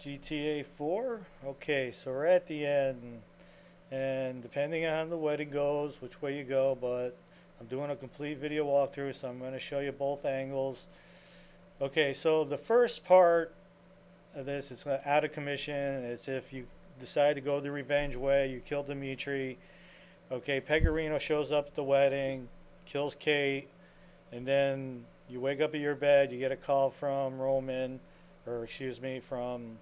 GTA 4. Okay, so we're at the end, and depending on the wedding goes, which way you go, but I'm doing a complete video walkthrough, so I'm going to show you both angles. Okay, so the first part of this is out of commission. It's if you decide to go the revenge way, you kill Dimitri. Okay, Pegorino shows up at the wedding, kills Kate, and then you wake up at your bed, you get a call from Roman, or excuse me, from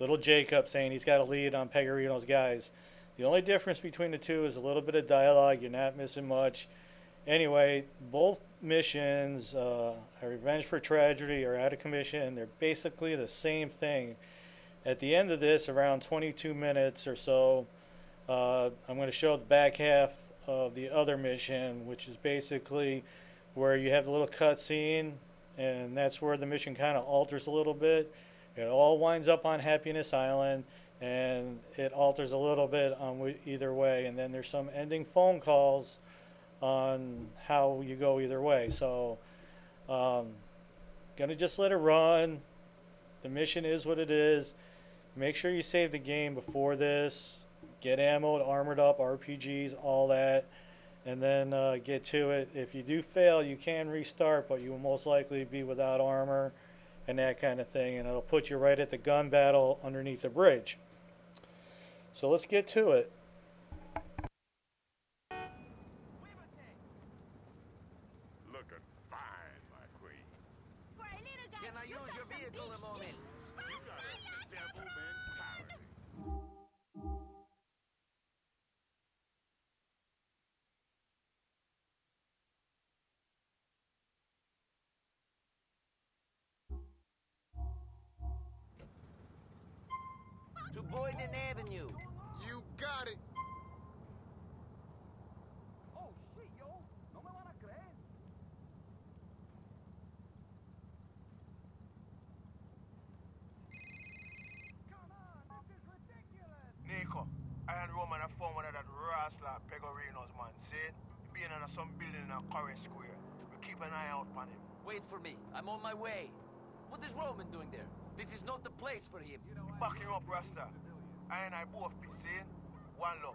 little Jacob saying he's got a lead on Pegorino's guys. The only difference between the two is a little bit of dialogue. You're not missing much. Anyway, both missions, uh, Revenge for Tragedy or Out of Commission, they're basically the same thing. At the end of this, around 22 minutes or so, uh, I'm going to show the back half of the other mission, which is basically where you have a little cutscene, and that's where the mission kind of alters a little bit. It all winds up on Happiness Island, and it alters a little bit on either way. And then there's some ending phone calls on how you go either way. So, um, gonna just let it run. The mission is what it is. Make sure you save the game before this. Get ammo, armored up, RPGs, all that, and then uh, get to it. If you do fail, you can restart, but you will most likely be without armor and that kind of thing, and it'll put you right at the gun battle underneath the bridge. So let's get to it. Out on him. Wait for me. I'm on my way. What is Roman doing there? This is not the place for him. Back him up, Rasta. I and I both be see? One love.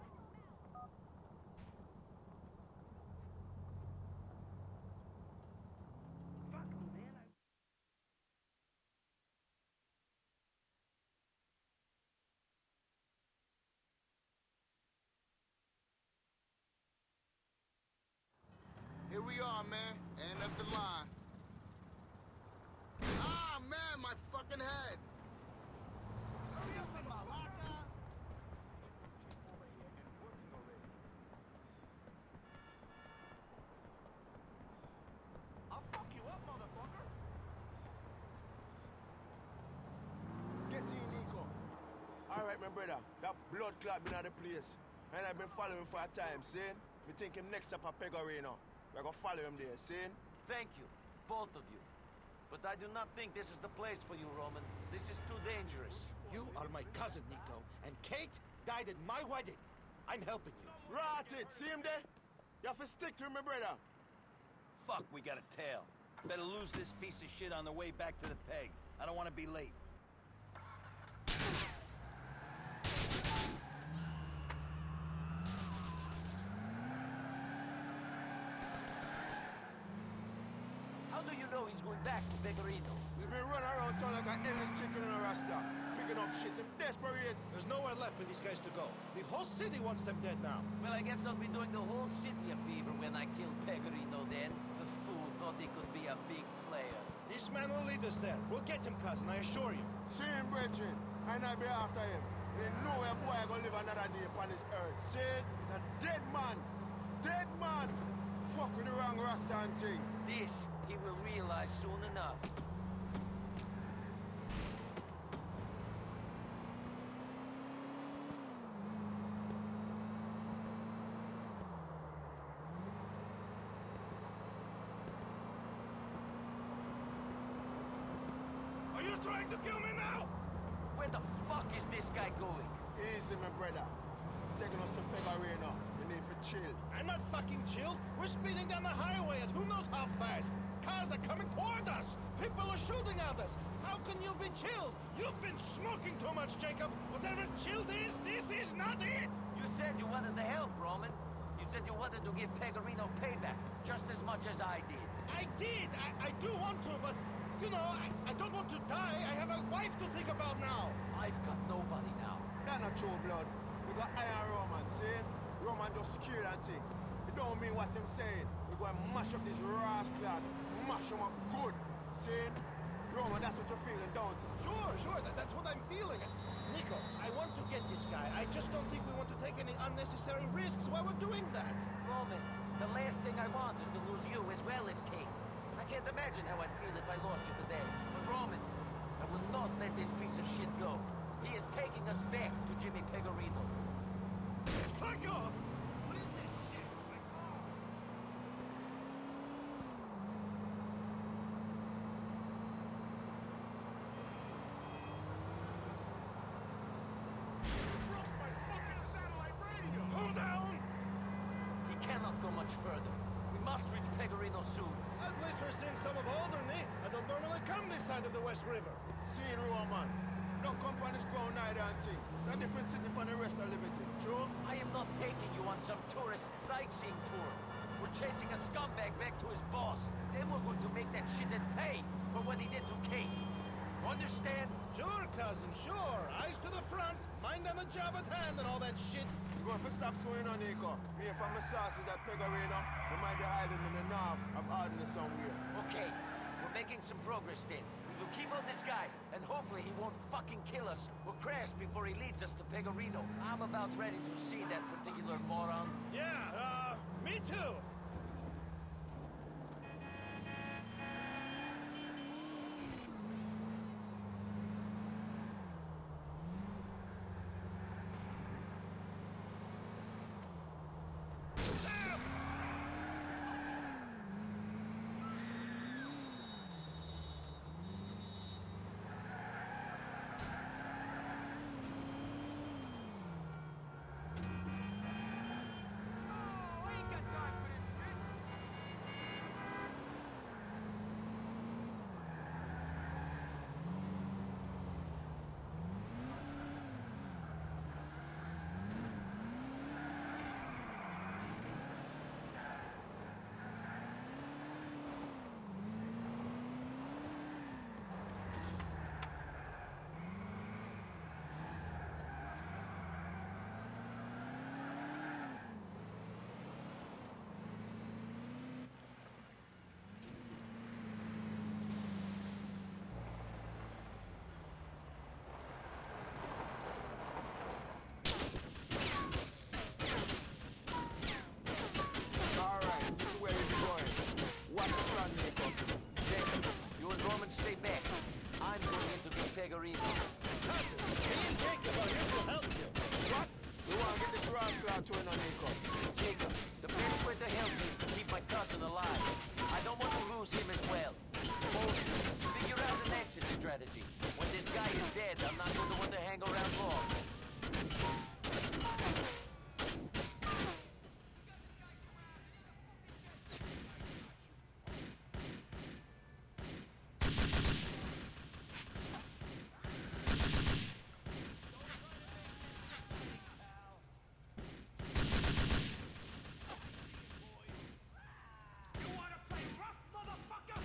Here we are, man. End of the line. Ah, man, my fucking head. You up, motherfucker. Get in, right, my brother. That blood clot been at the place. And I've been following for a time, see? Me think him next up a Pegorino. We're gonna follow him there, see? Thank you, both of you. But I do not think this is the place for you, Roman. This is too dangerous. You are my cousin, Nico, and Kate died at my wedding. I'm helping you. Rot it, see him there? You have to stick to him, my brother. Fuck, we got a tail. Better lose this piece of shit on the way back to the peg. I don't want to be late. How do know he's going back to Pegorino? He's been running around town like an endless chicken in a rasta. Picking up shit, him desperate. There's nowhere left for these guys to go. The whole city wants them dead now. Well, I guess I'll be doing the whole city a favor when I kill Pegorino then. The fool thought he could be a big player. This man will lead us there. We'll get him, cousin, I assure you. See him, brethren. And I'll be after him. Ain't nowhere boy gonna live another day upon this earth. See? He's a dead man. Dead man. Fuck with the wrong rasta and thing. This he will realize soon enough. Are you trying to kill me now? Where the fuck is this guy going? Easy, my brother. He's taking us to. We need to chill. I'm not fucking chill. We're speeding down the highway at who knows how fast. cars are coming toward us! People are shooting at us! How can you be chilled? You've been smoking too much, Jacob! Whatever chilled is, this is not it! You said you wanted to help, Roman. You said you wanted to give Pegorino payback, just as much as I did. I did! I, I do want to, but, you know, I, I don't want to die. I have a wife to think about now. I've got nobody now. That not true, blood. We got Iron Roman, see? Just scared and thing. It don't mean what him saying. We're going to mash up this rascal. Mash him up good. See? Roman, that's what you're feeling, don't you? Sure, sure, that, that's what I'm feeling. Nico, I want to get this guy. I just don't think we want to take any unnecessary risks while we're doing that. Roman, the last thing I want is to lose you as well as Kate. I can't imagine how I'd feel if I lost you today. But Roman, I will not let this piece of shit go. He is taking us back to Jimmy Pegorino. Fuck off! Calm down! He cannot go much further. We must reach Pegorino soon. At least we're seeing some of Alderney. I don't normally come this side of the West River. See, Roman. On this ground neither and thing. It's a different city from the rest of Liberty. True? I am not taking you on some tourist sightseeing tour. We're chasing a scumbag back to his boss. Then we're going to make that shithead pay for what he did to Kate. Understand? Sure, cousin, sure. Eyes to the front, mind on the job at hand and all that shit. You going to stop swinging on Nico. Me if I'm a sausage that Pegorino, they might be hiding in the north of Alderney somewhere. Okay, we're making some progress then. Keep on this guy, and hopefully he won't fucking kill us or crash before he leads us to Pegorino. I'm about ready to see that particular moron. Yeah, uh, me too. Oh, I ain't got time for this shit. Alright, this is where we're going. Watch the sun, Nico. Jacob, you and Roman stay back. I'm going in to meet Pegorino. Cousin, me and Jacob are here to help you. What? We want to get rascal to an Nico. Jacob, the best way to help me to keep my cousin alive. I don't want to lose him as well. Moses, figure out an exit strategy. When this guy is dead, I'm not going to want to hang around long. You wanna play rough, motherfucker?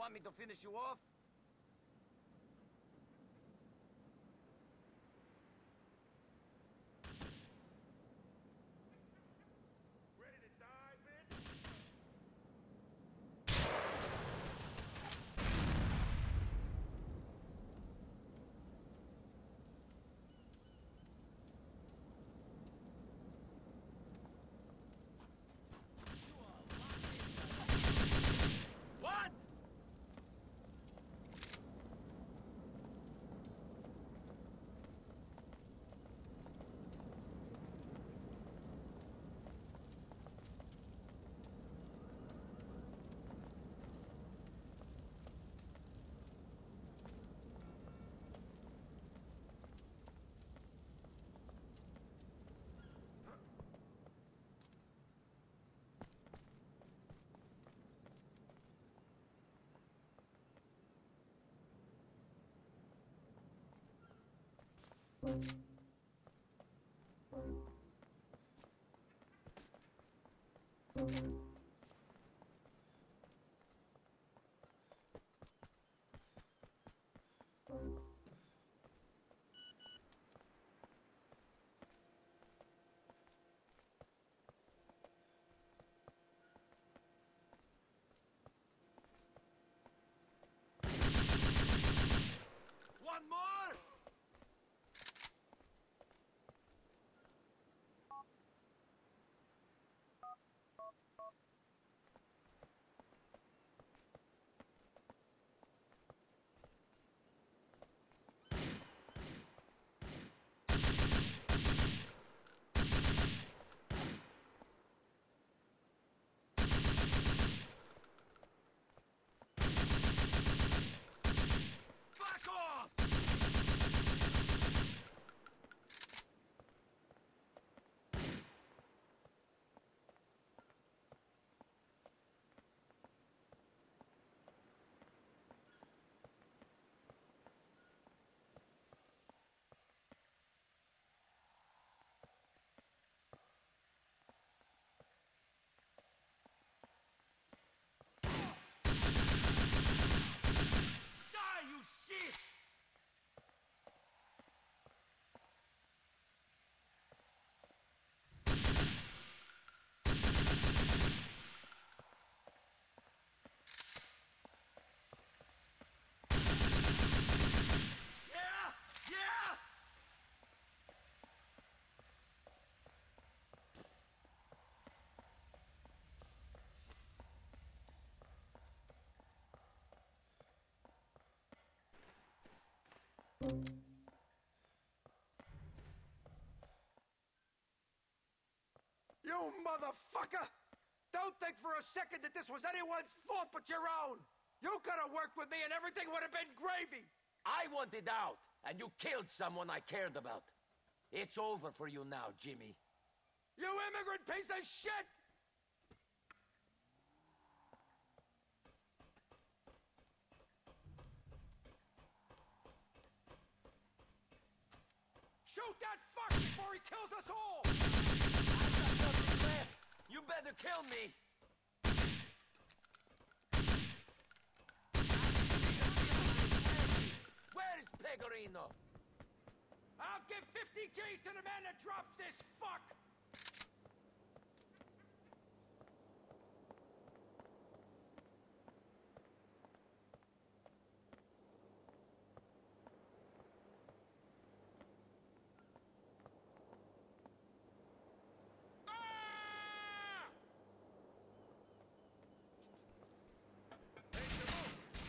Want me to finish you off? One more? Back off! Die, you shit! Yeah! Yeah! You motherfucker! Don't think for a second that this was anyone's fault but your own! You could have worked with me and everything would have been gravy! I wanted out, and you killed someone I cared about. It's over for you now, Jimmy. You immigrant piece of shit! Shoot that fuck before he kills us all! You better kill me. Where is Pegorino? I'll give 50 G's to the man that drops this fuck!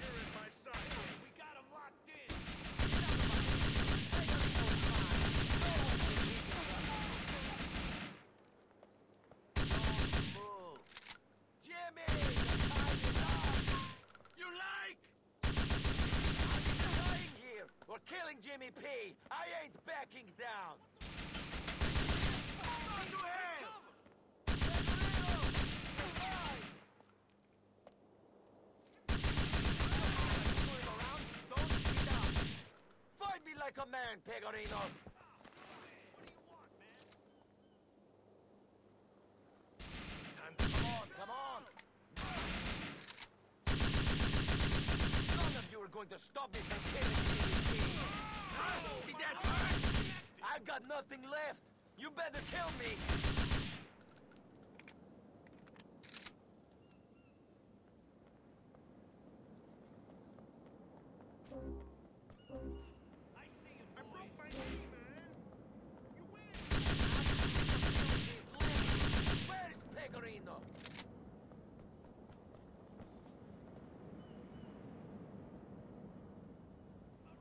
You're in my sight. We got him locked in. Don't move. Jimmy! the time is up. You like? I'm dying here. We're killing Jimmy P. I ain't backing down. Go ahead. Going around, don't speed. Fight me like a man, Pegorino. Come on, come on. None of you are going to stop me from killing I've got nothing left. You better kill me. I see you, I boys. broke my knee, man. You win. His leg. Where is Pegorino? All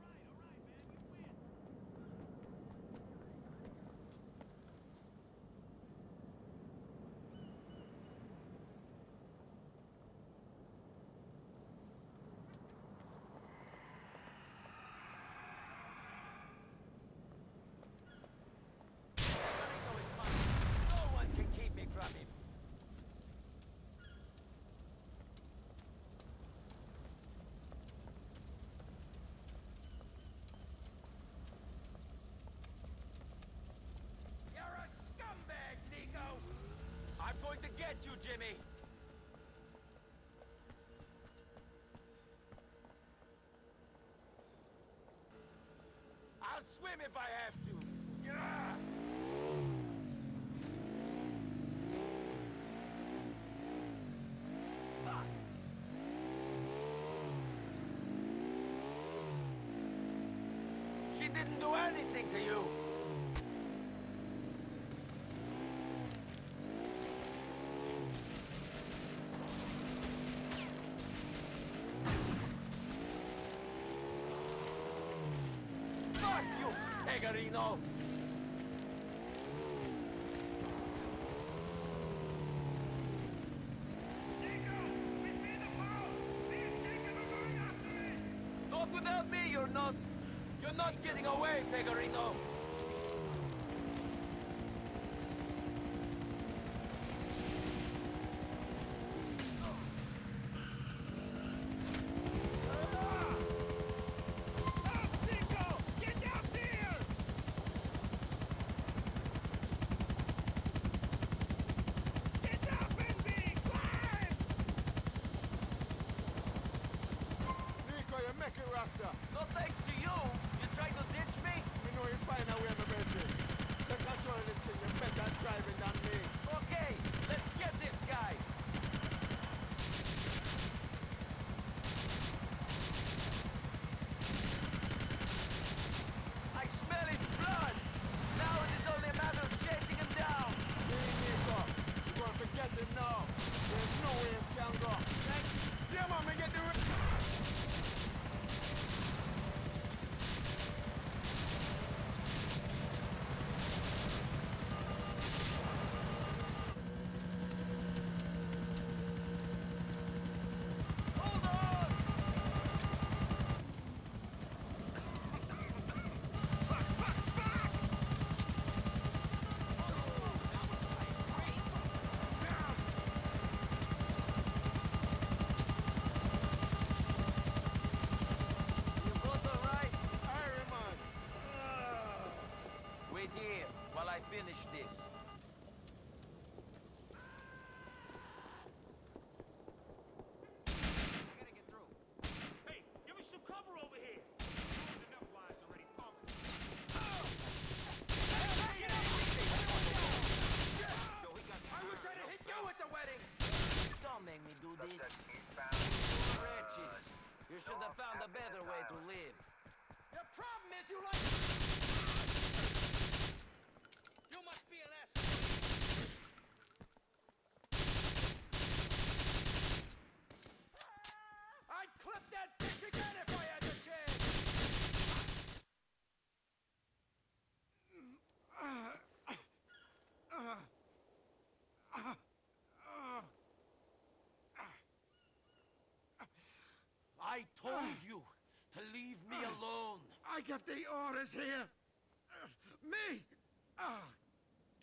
right, all right, man. You win. Pegorino is mine. No one can keep me from him. You're a scumbag, Nico. I'm going to get you, Jimmy. I'll swim if I have to. Yeah. She didn't do anything to you. Pegorino! Not without me, you're not. You're not getting away, Pegorino. Don't make me do this. Wretches. You should have found a better way to live. The problem is you like... You must be an ass. I'd clip that bitch again if I had the chance. I told you to leave me alone. I give the orders here. Me. Ah.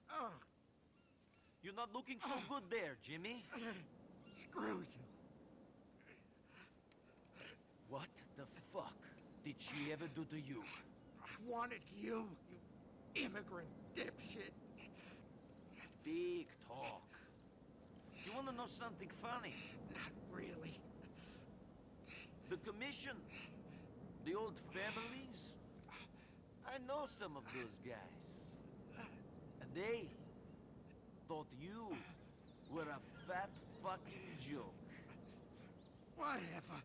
Ah. You're not looking so good there, Jimmy. Screw you. What the fuck did she ever do to you? I wanted you, you immigrant dipshit. Big talk. You wanna know something funny? Not really. The The old families? I know some of those guys. And they thought you were a fat fucking joke. Whatever.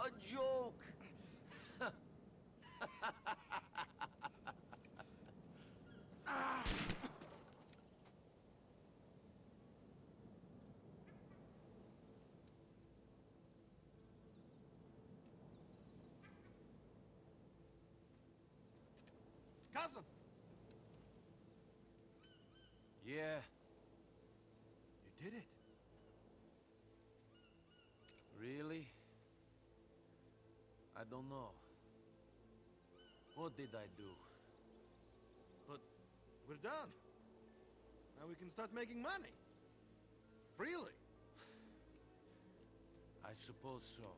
A joke! Cousin. Yeah, You did it. really? I don't know. What did I do? But we're done. Now we can start making money. Freely. I suppose so.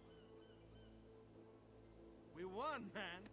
We won, man.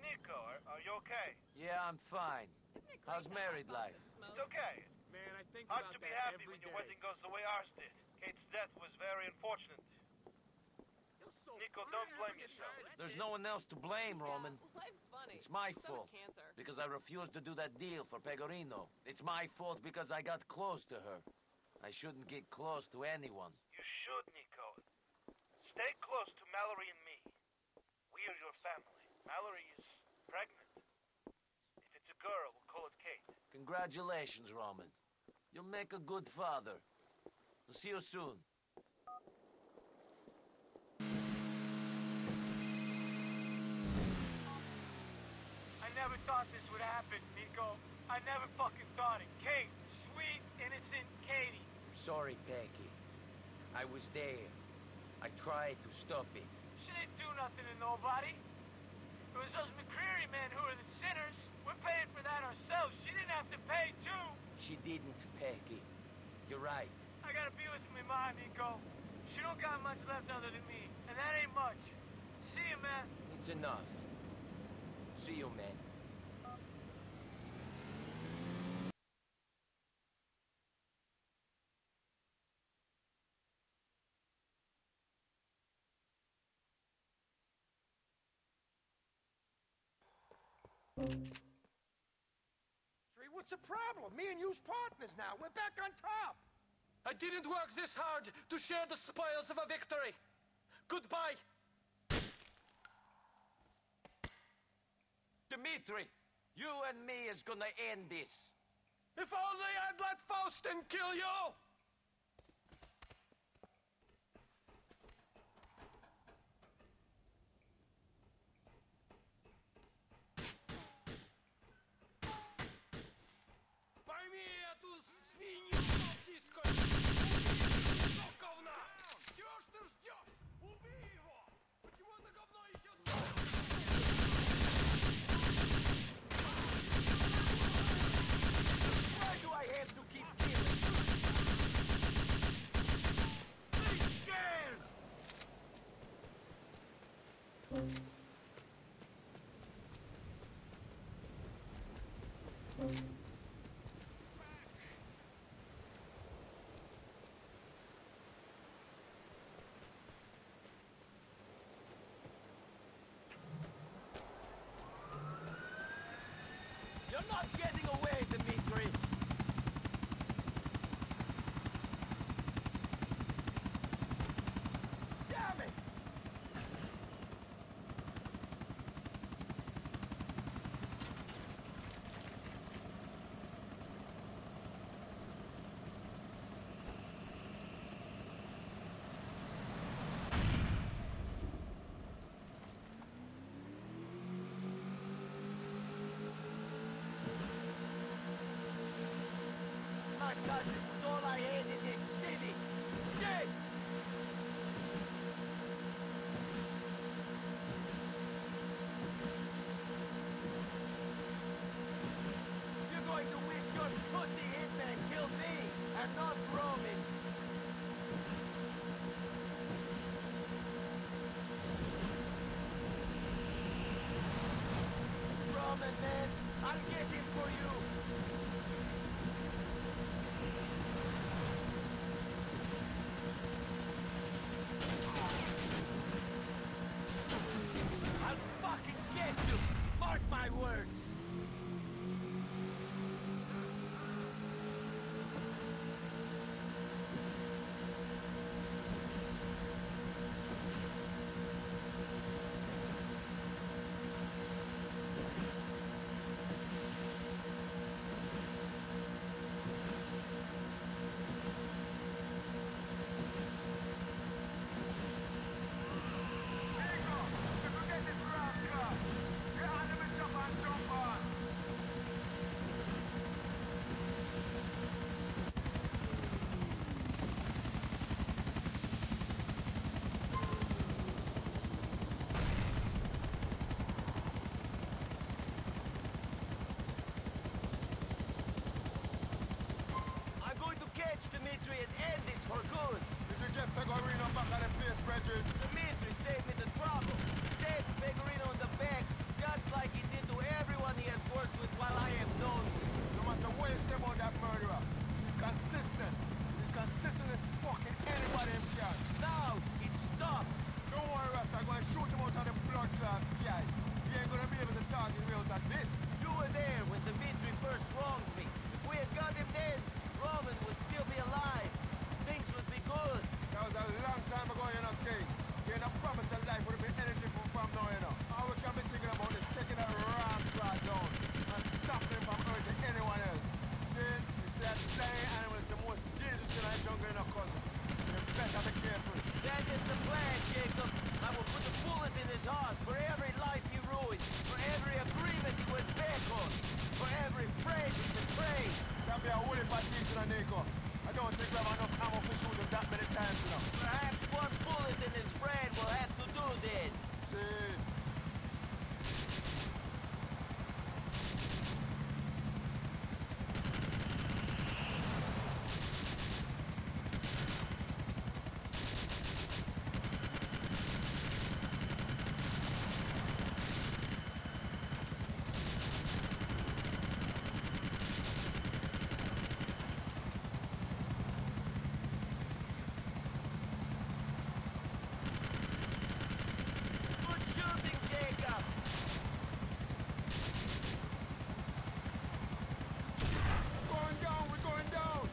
Nico, are, are you okay? Yeah, I'm fine. Isn't it How's married life? It's okay. Man, I think Hard about to be that happy every when your wedding goes the way ours did. Kate's death was very unfortunate. So Nico, fine. don't blame yourself. There's no one else to blame, Roman. Yeah, life's funny. It's my so fault. Because I refused to do that deal for Pegorino. It's my fault because I got close to her. I shouldn't get close to anyone. You should, Nico. Stay close to Mallory and me. We are your family. Mallory is pregnant. If it's a girl, we'll call it Kate. Congratulations, Roman. You'll make a good father. See you soon. I never thought this would happen, Nico. I never fucking thought it. Kate, sweet, innocent Katie. I'm sorry, Packie. I was there. I tried to stop it. She didn't do nothing to nobody. It was those McReary men who are the sinners. We're paying for that ourselves. She didn't have to pay, too. She didn't, Packie. You're right. I gotta be with my mom, Nico. She don't got much left other than me, and that ain't much. See you, man. It's enough. See you, man. Tree, what's the problem? Me and you's partners now. We're back on top. I didn't work this hard to share the spoils of a victory. Goodbye. Dimitri, you and me is gonna end this. If only I'd let Faustin kill you! You're not getting times, know. Perhaps one bullet in his brain will have to do this. See? Good shooting, Jacob. Going down, we're going down.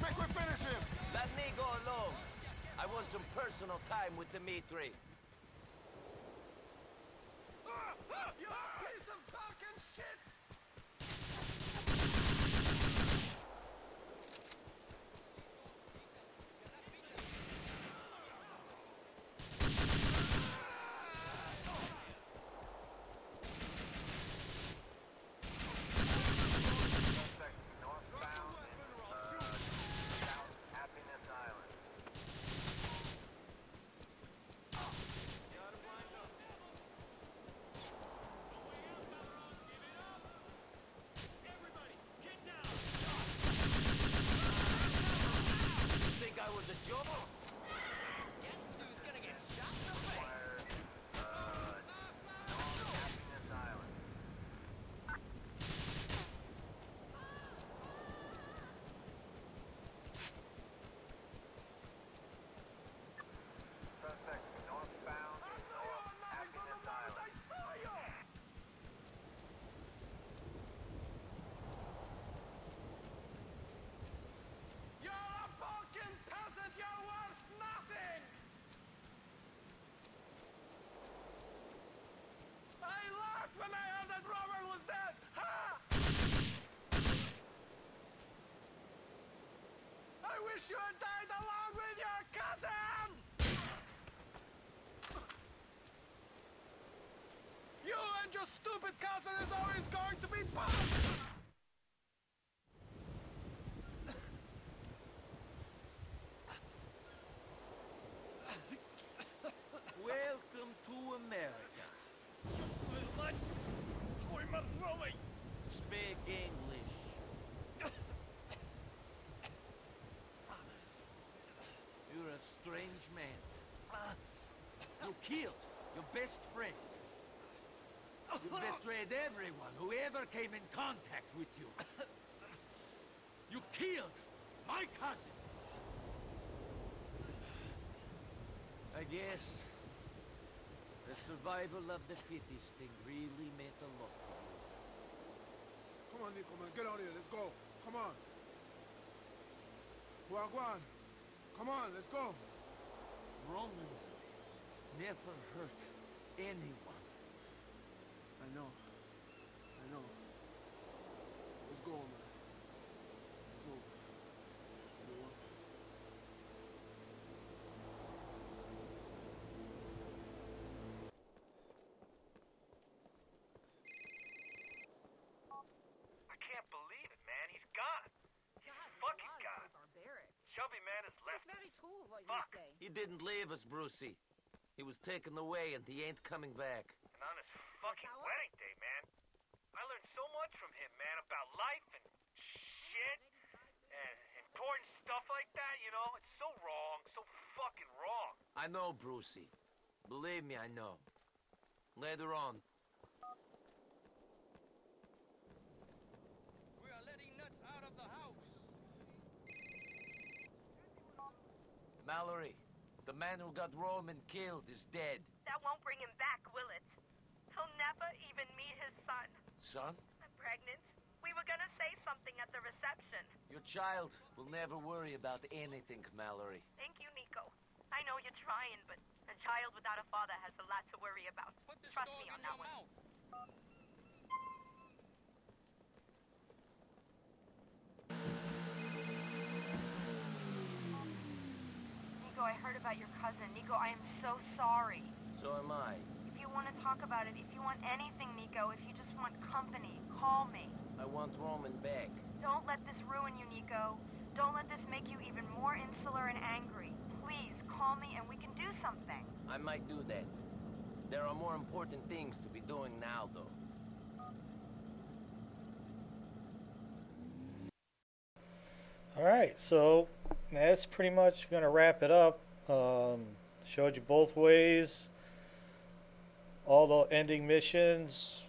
Make we finish him. Let me go alone. I want some personal time with Dimitri. Welcome to America. You're a strange man. You killed your best friend. You betrayed everyone who ever came in contact with you. You killed my cousin. I guess the survival of the fittest thing really meant a lot to you. Come on, Nico, man. Get out of here. Let's go. Come on. Wagwan. Come on, let's go. Roman never hurt anyone. I know. I know. Let's go, man. It's over. You know? I can't believe it, man. He's gone. He's fucking gone. Chubby man is left. very true what Fuck. you say. He didn't leave us, Brucie. He was taken away and he ain't coming back. And on his fucking Sour? wedding day, man. I learned so much from him, man, about life and shit and important stuff like that, you know? It's so wrong, so fucking wrong. I know, Brucie. Believe me, I know. Later on, We are letting nuts out of the house. Mallory, the man who got Roman killed is dead. That won't bring him back, will it? He'll never even meet his son. Son, I'm pregnant. We were gonna say something at the reception. your child will never worry about anything, Mallory. Thank you, Nico. I know you're trying, but a child without a father has a lot to worry about. Put this Trust dog me on in that one. mouth. Nico, I heard about your cousin. Nico, I am so sorry. So am I. If you want to talk about it, if you want anything, Nico, if you just want company, call me. I want Roman back. Don't let this ruin you, Nico. Don't let this make you even more insular and angry. Please, call me and we can do something. I might do that. There are more important things to be doing now, though. All right, so that's pretty much going to wrap it up. Um, showed you both ways, all the ending missions,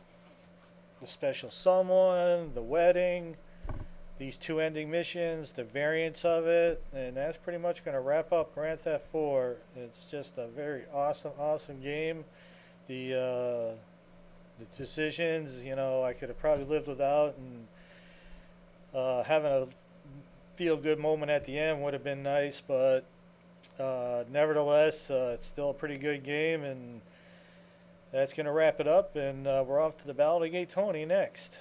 the special someone, the wedding, these two ending missions, the variants of it, and that's pretty much going to wrap up Grand Theft 4. It's just a very awesome, awesome game. The uh, the decisions, you know, I could have probably lived without, and uh, having a feel good moment at the end would have been nice, but uh, nevertheless, uh, it's still a pretty good game, and that's going to wrap it up. And uh, we're off to the Gay Tony next.